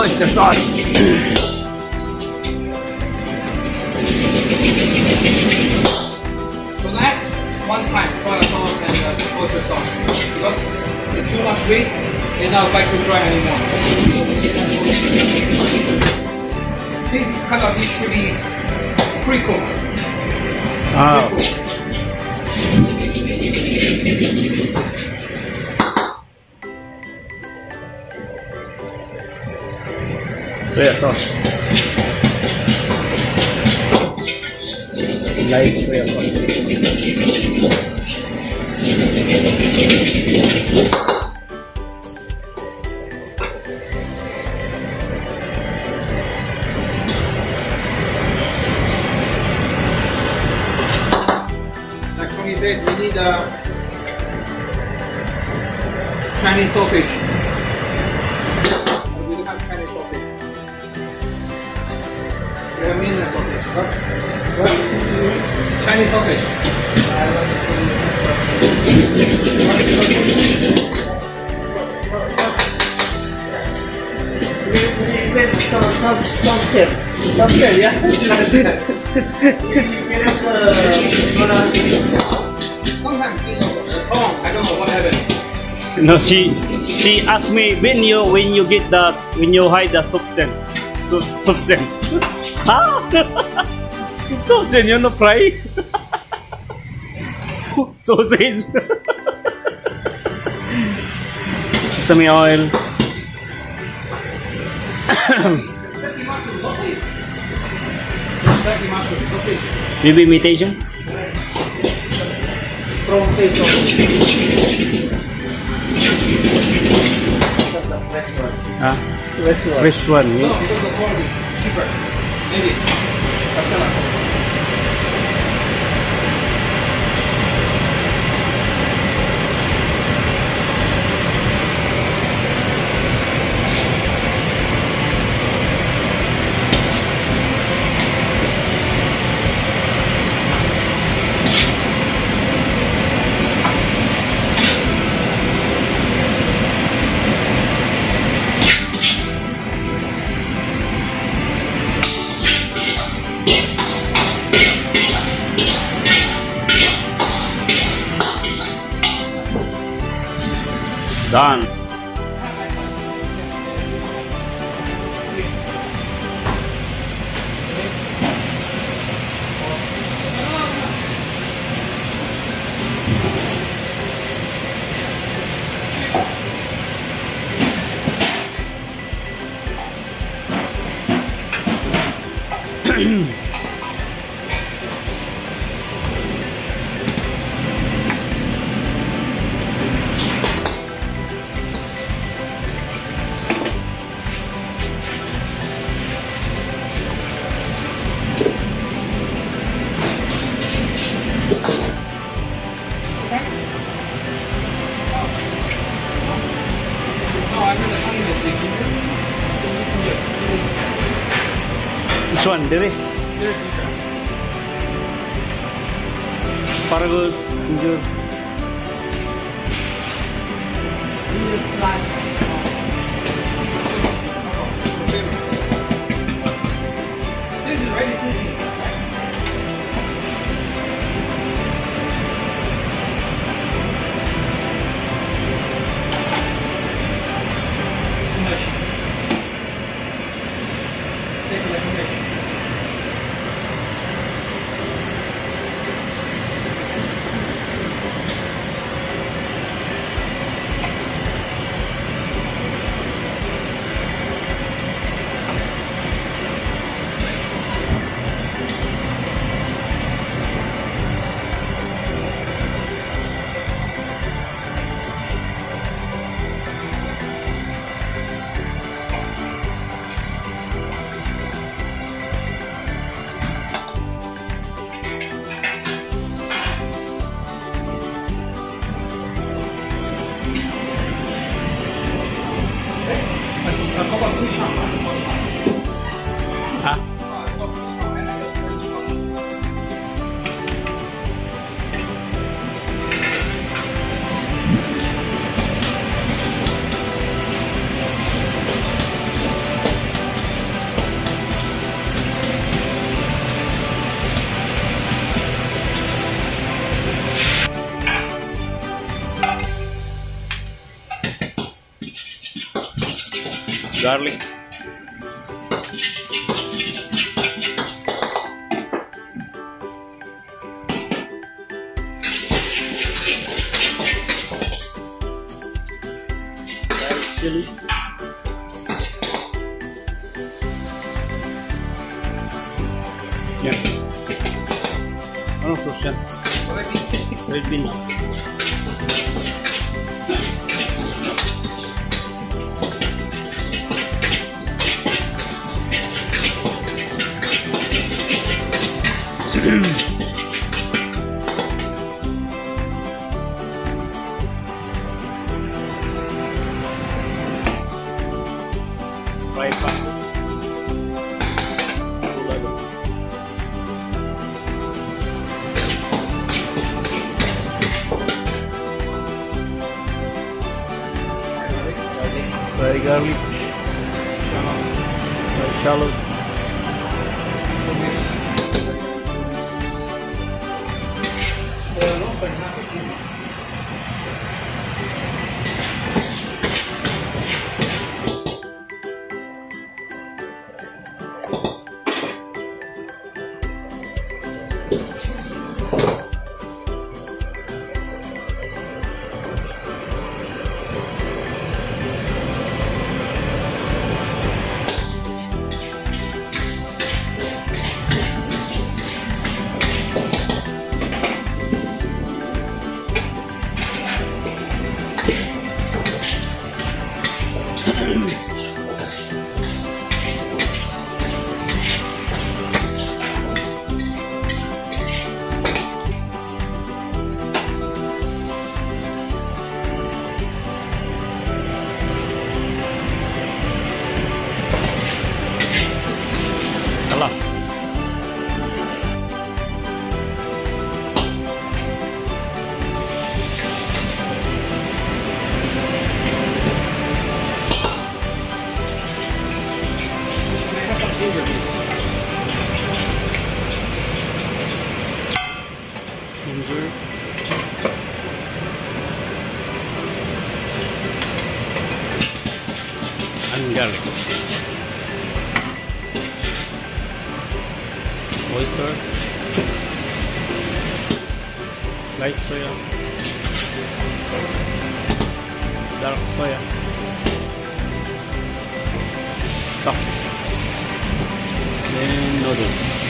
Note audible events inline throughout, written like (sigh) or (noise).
oyster sauce. So that one time soy sauce and uh, oyster sauce because it's too much weight it's not back to dry anymore. This kind of dish should be pre-cooked. Ah, soya sauce. Light soya sauce. Like Tony said, we need a Chinese sausage. What? What? Chinese sausage. Some, some, some yeah. No, she she asked me when you when you get the when you hide the substance, sub, substance. Ha? Ah! (laughs) Sausage yun na fry? (laughs) Sausage. (laughs) Sesame oil. (coughs) Maybe imitation? From face Ah? Fresh one. Fresh one. No. Ele, cancela. Done. This one, Devi. Asparagus, ginger. garlic chili yeah. langsung siap. so siya red bean Fry 定就是。总之。安家里。Oyster。来，可以了。走。Then noodles.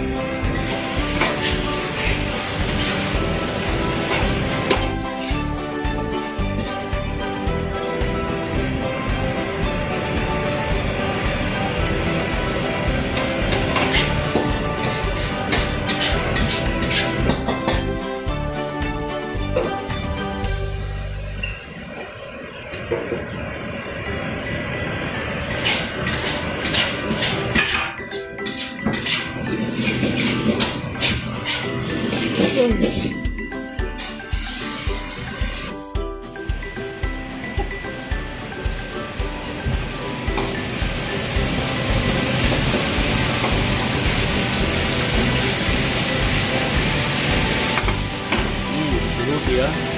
Yeah.